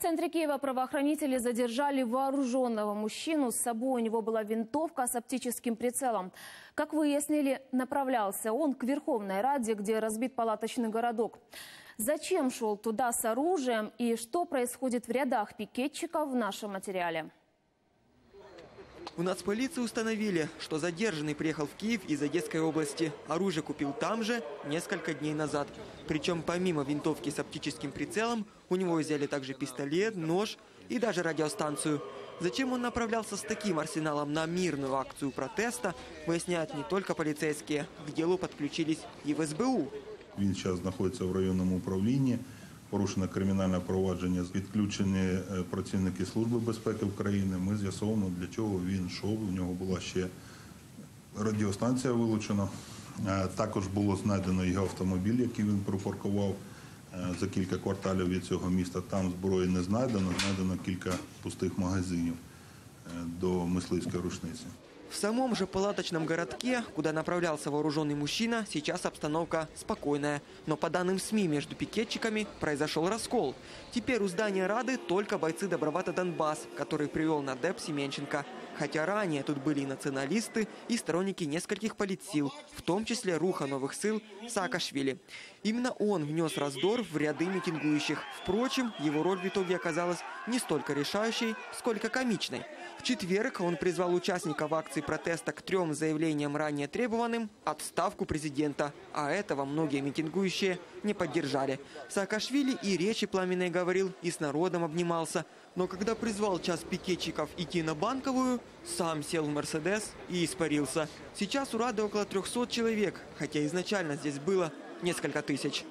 В центре Киева правоохранители задержали вооруженного мужчину. С собой у него была винтовка с оптическим прицелом. Как выяснили, направлялся он к Верховной Раде, где разбит палаточный городок. Зачем шел туда с оружием и что происходит в рядах пикетчиков в нашем материале? У нацполиции установили, что задержанный приехал в Киев из Одесской области. Оружие купил там же несколько дней назад. Причем помимо винтовки с оптическим прицелом, у него взяли также пистолет, нож и даже радиостанцию. Зачем он направлялся с таким арсеналом на мирную акцию протеста, выясняют не только полицейские. К делу подключились и в СБУ. Він зараз знаходиться в районному управлінні. Порушено кримінальне провадження, відключені е, працівники Служби безпеки України. Ми з'ясовуємо, для чого він йшов. У нього була ще радіостанція вилучена. Е, Також було знайдено його автомобіль, який він припаркував е, за кілька кварталів від цього міста. Там зброї не знайдено, знайдено кілька пустих магазинів до мисливської рушниці. В самом же палаточном городке, куда направлялся вооруженный мужчина, сейчас обстановка спокойная. Но по данным СМИ между пикетчиками произошел раскол. Теперь у здания Рады только бойцы Добровата Донбасс, который привел на ДЭП Семенченко. Хотя ранее тут были и националисты, и сторонники нескольких политсил, в том числе Руха новых сил Саакашвили. Именно он внес раздор в ряды митингующих. Впрочем, его роль в итоге оказалась не столько решающей, сколько комичной. В четверг он призвал участников акции протеста к трем заявлениям ранее требованным – отставку президента. А этого многие митингующие не поддержали. Саакашвили и речи пламенной говорил, и с народом обнимался. Но когда призвал час пикетчиков идти на Банковую, сам сел в «Мерседес» и испарился. Сейчас у Рады около 300 человек, хотя изначально здесь было несколько тысяч.